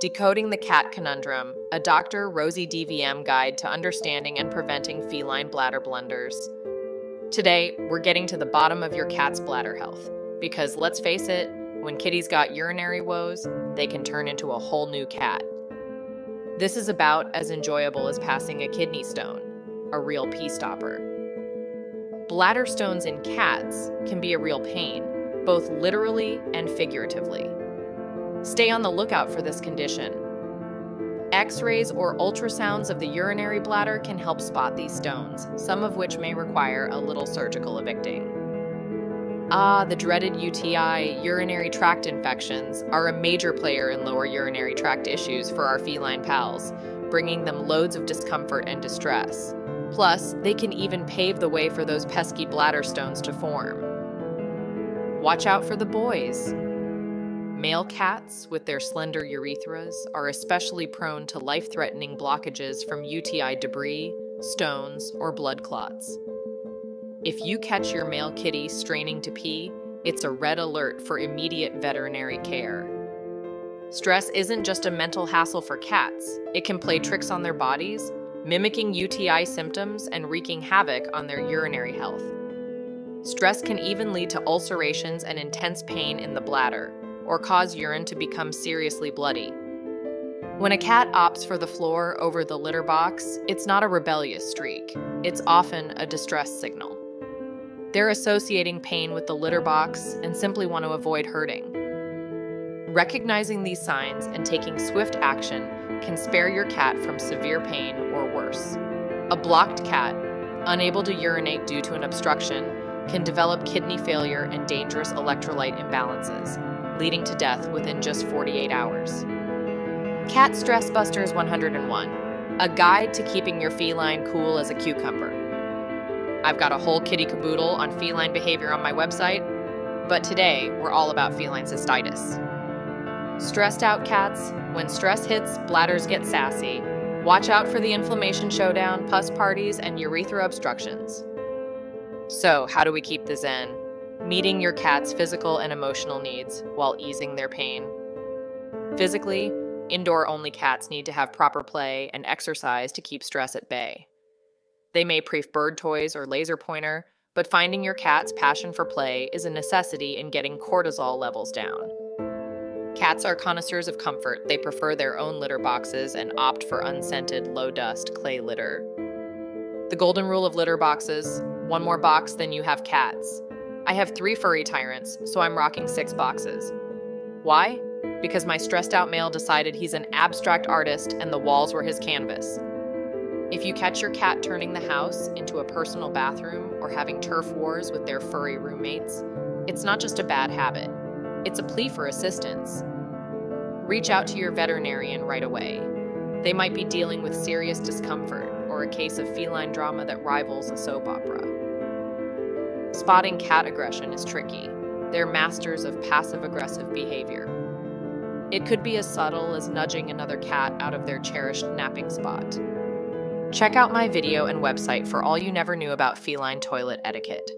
Decoding the Cat Conundrum, a Dr. Rosie DVM guide to understanding and preventing feline bladder blunders. Today, we're getting to the bottom of your cat's bladder health. Because let's face it, when kitties got urinary woes, they can turn into a whole new cat. This is about as enjoyable as passing a kidney stone, a real pee stopper. Bladder stones in cats can be a real pain, both literally and figuratively. Stay on the lookout for this condition. X rays or ultrasounds of the urinary bladder can help spot these stones, some of which may require a little surgical evicting. Ah, the dreaded UTI, urinary tract infections, are a major player in lower urinary tract issues for our feline pals, bringing them loads of discomfort and distress. Plus, they can even pave the way for those pesky bladder stones to form. Watch out for the boys. Male cats, with their slender urethras, are especially prone to life threatening blockages from UTI debris, stones, or blood clots. If you catch your male kitty straining to pee, it's a red alert for immediate veterinary care. Stress isn't just a mental hassle for cats, it can play tricks on their bodies, mimicking UTI symptoms and wreaking havoc on their urinary health. Stress can even lead to ulcerations and intense pain in the bladder, or cause urine to become seriously bloody. When a cat opts for the floor over the litter box, it's not a rebellious streak. It's often a distress signal. They're associating pain with the litter box and simply want to avoid hurting. Recognizing these signs and taking swift action can spare your cat from severe pain or worse. A blocked cat, unable to urinate due to an obstruction, can develop kidney failure and dangerous electrolyte imbalances, leading to death within just 48 hours. Cat Stress Busters 101, a guide to keeping your feline cool as a cucumber. I've got a whole kitty caboodle on feline behavior on my website, but today we're all about feline cystitis. Stressed out cats, when stress hits, bladders get sassy. Watch out for the inflammation showdown, pus parties, and urethra obstructions. So, how do we keep the zen? Meeting your cat's physical and emotional needs while easing their pain. Physically, indoor only cats need to have proper play and exercise to keep stress at bay. They may prefer bird toys or laser pointer, but finding your cat's passion for play is a necessity in getting cortisol levels down. Cats are connoisseurs of comfort. They prefer their own litter boxes and opt for unscented, low dust clay litter. The golden rule of litter boxes one more box than you have cats. I have three furry tyrants, so I'm rocking six boxes. Why? Because my stressed out male decided he's an abstract artist and the walls were his canvas. If you catch your cat turning the house into a personal bathroom or having turf wars with their furry roommates, it's not just a bad habit, it's a plea for assistance. Reach out to your veterinarian right away. They might be dealing with serious discomfort or a case of feline drama that rivals a soap opera. Spotting cat aggression is tricky. They're masters of passive aggressive behavior. It could be as subtle as nudging another cat out of their cherished napping spot. Check out my video and website for all you never knew about feline toilet etiquette.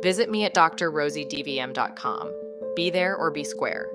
Visit me at drrosiedvm.com. Be there or be square.